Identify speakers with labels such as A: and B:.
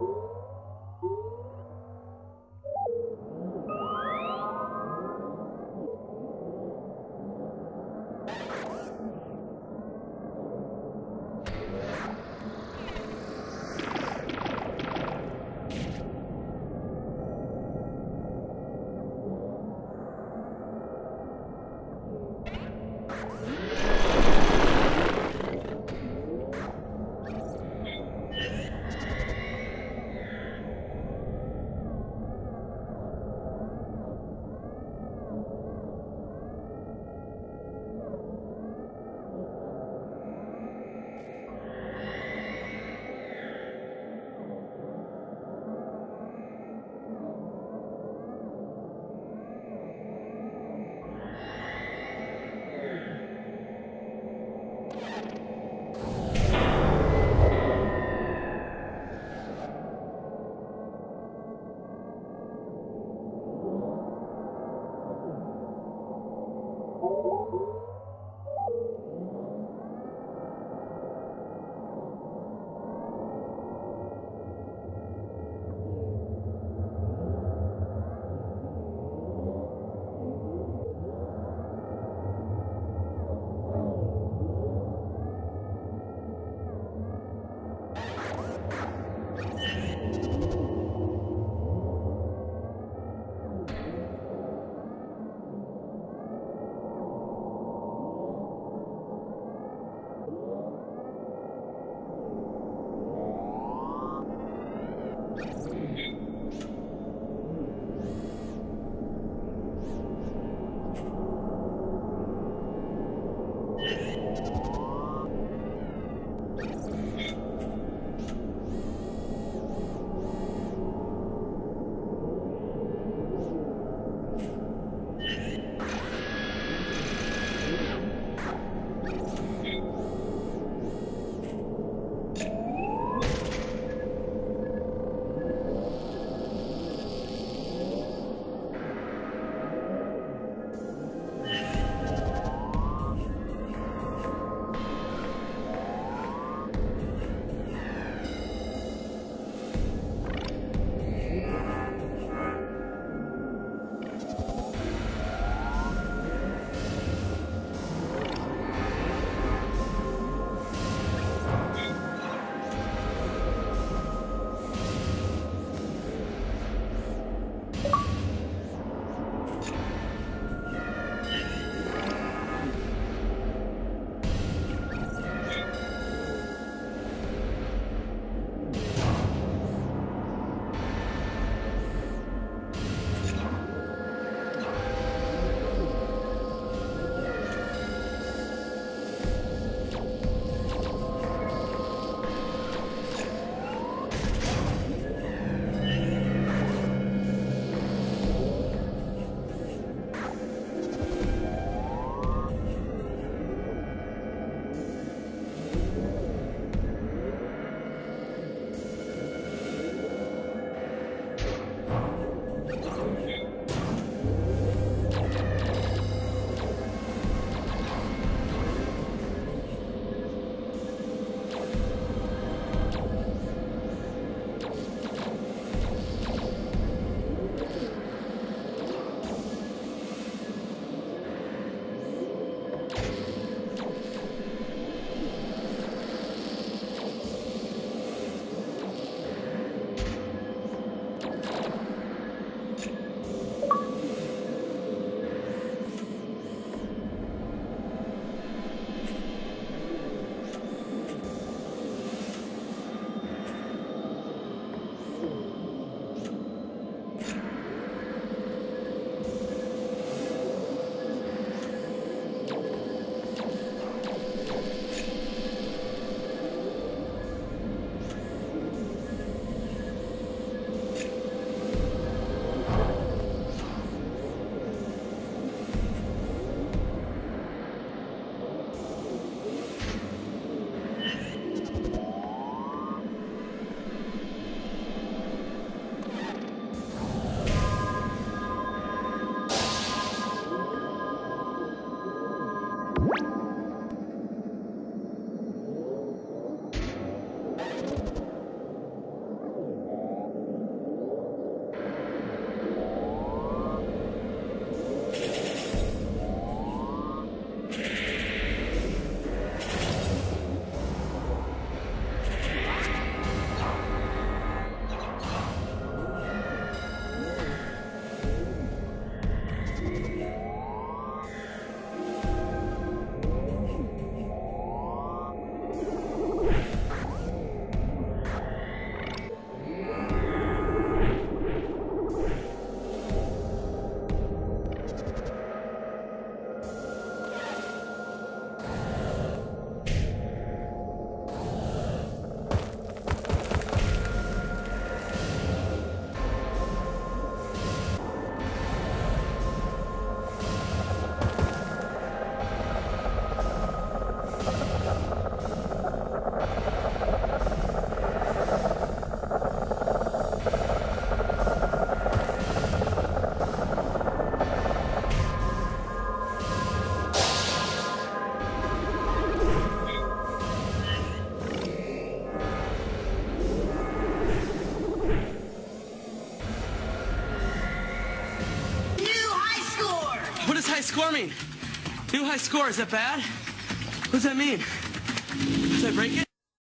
A: you. Mean? New high score, is that bad? What does that mean? Did I break it?